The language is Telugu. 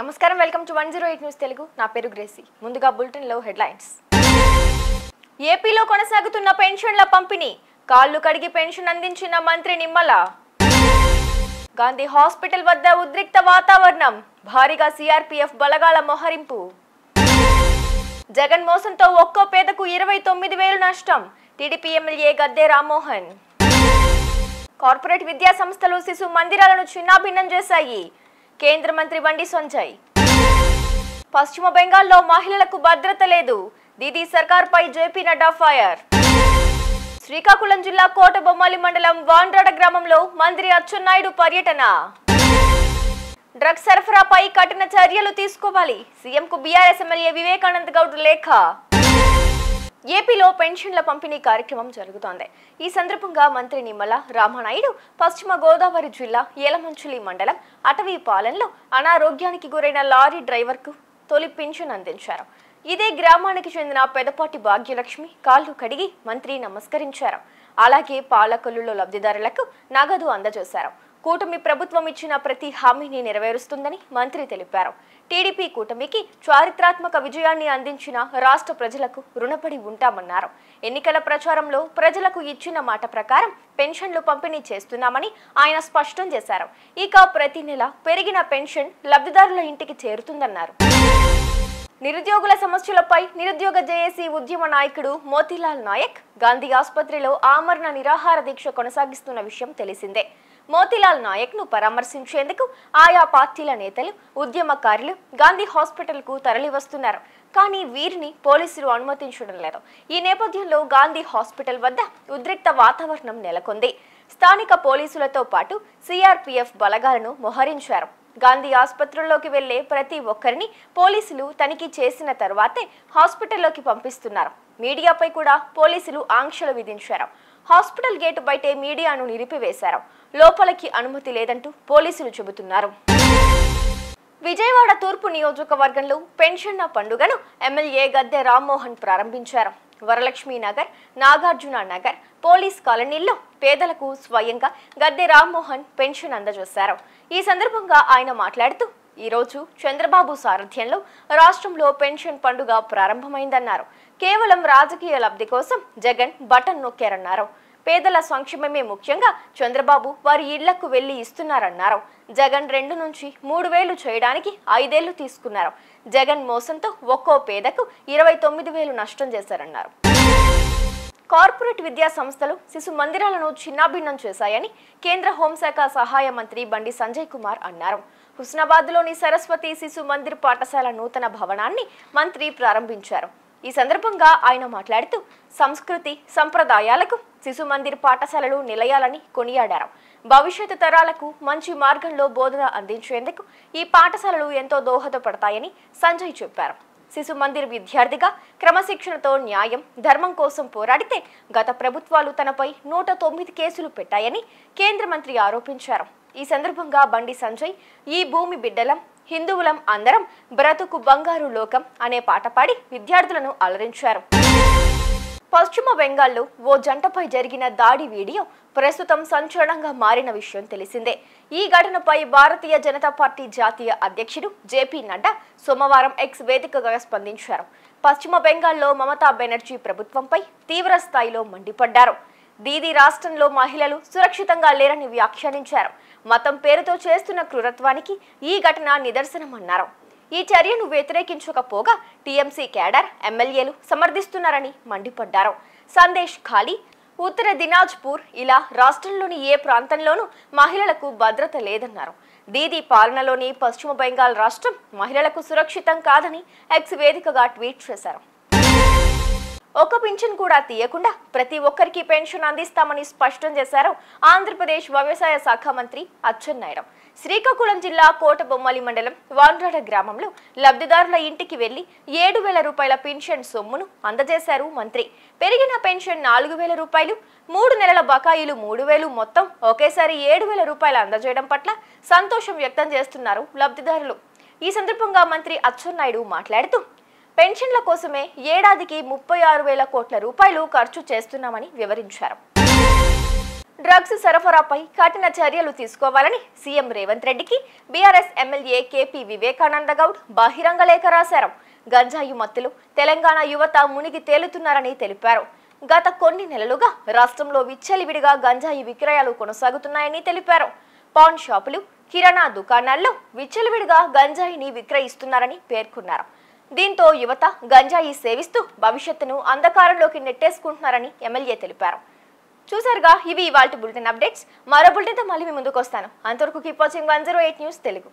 నమస్కారం welcome to one zero eight news Telugu. నా పేరు గ్రేసీ. ముందుగా బులెటిన్లో హెడ్లైన్స్. ఏపీలో కొనసాగుతున్న పెన్షన్ల పంపిణీ. కాళ్ళు కడిగి పెన్షన్ అందించిన మంత్రి నిమ్మల. గాంధీ హాస్పిటల్ వద్ద ఉద్రిక్త వాతావరణం. భారీగా సిఆర్పీఎఫ్ బలగాల మోహరింపు. జగన్ మోసంతో ఒక్కో పేదకు ఇరవై తొమ్మిది వేలు నష్టం. TDP MLA Gadde Rammohan. Corporate విద్యా సంస్థలు శిశు మందిరాలను చిన్నాభిన్నం చేశాయి. కేంద్ర మంత్రి బండి సంజయ్. పశ్చిమ బెంగాల్లో మహిళలకు భద్రత లేదు. దీదీ సర్కార్పై జేపీ నడ్డా ఫైర్. శ్రీకాకుళం జిల్లా కోటబొమ్మాలి మండలం వాండ్రాడ గ్రామంలో మంత్రి అచ్చెన్నాయుడు పర్యటన. డ్రగ్స్ సరఫరాపై కఠిన చర్యలు తీసుకోవాలి. సీఎంకు బీఆర్ఎస్ ఎమ్మెల్యే వివేకానంద్ గౌడ్ లేఖ. ఏపీలో పెన్షన్ల పంపిణీ కార్యక్రమం జరుగుతోంది. ఈ సందర్భంగా మంత్రి నిమ్మల రామానాయుడు పశ్చిమ గోదావరి జిల్లా ఏలమంచులి మండలం అటవీపాలెంలో అనారోగ్యానికి గురైన లారీ డ్రైవర్కు తొలి పింఛన్ అందించారు. ఇదే గ్రామానికి చెందిన పెదపాటి భాగ్యలక్ష్మి కాళ్ళు కడిగి మంత్రి నమస్కరించారు. అలాగే పాలకొల్లులో లబ్ధిదారులకు నగదు అందజేశారు. కూటమి ప్రభుత్వం ఇచ్చిన ప్రతి హామీని నెరవేరుస్తుందని మంత్రి తెలిపారు. టీడీపీ కూటమికి చారిత్రాత్మక విజయాన్ని అందించిన రాష్ట్ర ప్రజలకు రుణపడి ఉంటామన్నారు. ఎన్నికల ప్రచారంలో ప్రజలకు ఇచ్చిన మాట ప్రకారం పెన్షన్లు పంపిణీ చేస్తున్నామని ఆయన స్పష్టం చేశారు. ఇక ప్రతి నెల పెరిగిన పెన్షన్ లబ్ధిదారుల ఇంటికి చేరుతుందన్నారు. నిరుద్యోగుల సమస్యలపై నిరుద్యోగ జేఏసీ ఉద్యమ నాయకుడు మోతీలాల్ నాయక్ గాంధీ ఆసుపత్రిలో ఆమరణ నిరాహార దీక్ష కొనసాగిస్తున్న విషయం తెలిసిందే. మోతీలాల్ నాయక్ను పరామర్శించేందుకు ఆయా పార్టీల నేతలు ఉద్యమకారులు గాంధీ హాస్పిటల్కు తరలి వస్తున్నారు కానీ వీరిని పోలీసులు అనుమతించడం లేదు. ఈ నేపథ్యంలో గాంధీ హాస్పిటల్ వద్ద ఉద్రిక్త వాతావరణం నెలకొంది. స్థానిక పోలీసులతో పాటు సిఆర్పీఎఫ్ బలగాలను మోహరించారు. గాంధీ ఆసుపత్రుల్లోకి వెళ్ళే ప్రతి ఒక్కరిని పోలీసులు తనిఖీ చేసిన తర్వాతే హాస్పిటల్లోకి పంపిస్తున్నారు. మీడియాపై కూడా పోలీసులు ఆంక్షలు విధించారు. హాస్పిటల్ గేటు బయటే మీడియాను నిలిపివేశారు. లోపలికి అనుమతి లేదంటూ పోలీసులు చెబుతున్నారు. విజయవాడ తూర్పు నియోజకవర్గంలో పెన్షన్న పండుగను ఎమ్మెల్యే గద్దె రామ్మోహన్ ప్రారంభించారు. వరలక్ష్మి నగర్ నాగార్జున నగర్ పోలీస్ కాలనీల్లో పేదలకు స్వయంగా గద్దె రామ్మోహన్ పెన్షన్ అందజేశారు. ఈ సందర్భంగా ఆయన మాట్లాడుతూ ఈరోజు చంద్రబాబు సారథ్యంలో రాష్ట్రంలో పెన్షన్ పండుగ ప్రారంభమైందన్నారు. కేవలం రాజకీయ లబ్ధి కోసం జగన్ బటన్ నొక్కారన్నారు. పేదల సంక్షేమమే ముఖ్యంగా చంద్రబాబు వారి ఇళ్ళకు వెళ్ళి ఇస్తున్నారన్నారు. జగన్ రెండు నుంచి మూడు వేలు చేయడానికి ఐదేళ్ళు తీసుకున్నారు. జగన్ మోసంతో ఒక్కో పేదకు ఇరవై తొమ్మిది వేలు నష్టం చేశారన్నారు. కార్పొరేట్ విద్యా సంస్థలు శిశు మందిరాలను చిన్నాభిన్నం చేశాయని కేంద్ర హోంశాఖ సహాయ మంత్రి బండి సంజయ్ కుమార్ అన్నారు. హుస్నాబాద్లోని సరస్వతి శిశు మందిర్ పాఠశాల నూతన భవనాన్ని మంత్రి ప్రారంభించారు. ఈ సందర్భంగా ఆయన మాట్లాడుతూ సంస్కృతి సంప్రదాయాలకు శిశు మందిర్ పాఠశాలలు నిలయాలని కొనియాడారు. భవిష్యత్తు తరాలకు మంచి మార్గంలో బోధన అందించేందుకు ఈ పాఠశాలలు ఎంతో దోహదపడతాయని సంజయ్ చెప్పారు. శిశు మందిర్ విద్యార్థిగా క్రమశిక్షణతో న్యాయం ధర్మం కోసం పోరాడితే గత ప్రభుత్వాలు తనపై నూట తొమ్మిది కేసులు పెట్టాయని కేంద్ర మంత్రి ఆరోపించారు. ఈ సందర్భంగా బండి సంజయ్ ఈ భూమి బిడ్డలం హిందువులం అందరం బ్రతుకు బంగారు లోకం అనే పాట పాడి విద్యార్థులను అలరించారు. పశ్చిమ బెంగాల్లో ఓ జంటపై జరిగిన దాడి వీడియో ప్రస్తుతం సంచలనంగా మారిన విషయం తెలిసిందే. ఈ ఘటనపై భారతీయ జనతా పార్టీ జాతీయ అధ్యక్షుడు జేపీ నడ్డా సోమవారం ఎక్స్ వేదికగా స్పందించారు. పశ్చిమ బెంగాల్లో మమతా బెనర్జీ ప్రభుత్వంపై తీవ్ర స్థాయిలో మండిపడ్డారు. దీది రాష్ట్రంలో మహిళలు సురక్షితంగా లేరని వ్యాఖ్యానించారు. మతం పేరుతో చేస్తున్న క్రూరత్వానికి ఈ ఘటన నిదర్శనమన్నారు. ఈ చర్యను వ్యతిరేకించకపోగా టీఎంసీ కేడర్ ఎమ్మెల్యేలు సమర్థిస్తున్నారని మండిపడ్డారు. సందేశ్ ఖాళీ ఉత్తర దినాజ్పూర్ ఇలా రాష్ట్రంలోని ఏ ప్రాంతంలోనూ మహిళలకు భద్రత లేదన్నారు. దీది పాలనలోని పశ్చిమ బెంగాల్ రాష్ట్రం మహిళలకు సురక్షితం కాదని ఎక్స్ వేదికగా ట్వీట్ చేశారు. ఒక పింఛన్ కూడా తీయకుండా ప్రతి ఒక్కరికి పెన్షన్ అందిస్తామని స్పష్టం చేశారు ఆంధ్రప్రదేశ్ వ్యవసాయ శాఖ మంత్రి అచ్చెన్నాయుడు శ్రీకాకుళం జిల్లా కోటబొమ్మలి మండలం వాన్రాడ గ్రామంలో లబ్ధిదారుల ఇంటికి వెళ్ళి ఏడు వేల రూపాయల పెన్షన్ సొమ్మును అందజేశారు మంత్రి. పెరిగిన పెన్షన్ నాలుగు వేల రూపాయలు మూడు నెలల బకాయిలు మూడు వేలు మొత్తం ఒకేసారి ఏడు వేల రూపాయలు అందజేయడం పట్ల సంతోషం వ్యక్తం చేస్తున్నారు లబ్ధిదారులు. ఈ సందర్భంగా మంత్రి అచ్చెన్నాయుడు మాట్లాడుతూ పెన్షన్ల కోసమే ఏడాదికి ముప్పై ఆరు వేల కోట్ల రూపాయలు ఖర్చు చేస్తున్నామని వివరించారు. డ్రగ్స్ సరఫరాపై కఠిన చర్యలు తీసుకోవాలని సీఎం రేవంత్ రెడ్డికి BRS MLA KP Vivekananda Goud బహిరంగ లేఖ రాశారు. గంజాయి మత్తులు తెలంగాణ యువత మునిగి తేలుతున్నారని తెలిపారు. గత కొన్ని నెలలుగా రాష్ట్రంలో విచ్చలివిడిగా గంజాయి విక్రయాలు కొనసాగుతున్నాయని తెలిపారు. పాన్ షాపులు కిరాణా దుకాణాల్లో విచ్చలవిడిగా గంజాయిని విక్రయిస్తున్నారని పేర్కొన్నారు. దీంతో యువత గంజాయి సేవిస్తూ భవిష్యత్తును అంధకారంలోకి నెట్టేసుకుంటున్నారని ఎమ్మెల్యే తెలిపారు. చూసారుగా ఇవి ఇవాళ బులెటిన్ అప్డేట్స్. మరో బులెటిన్తో మళ్ళీ మీ ముందుకు వస్తాను. అంతవరకు keep watching one zero eight news Telugu.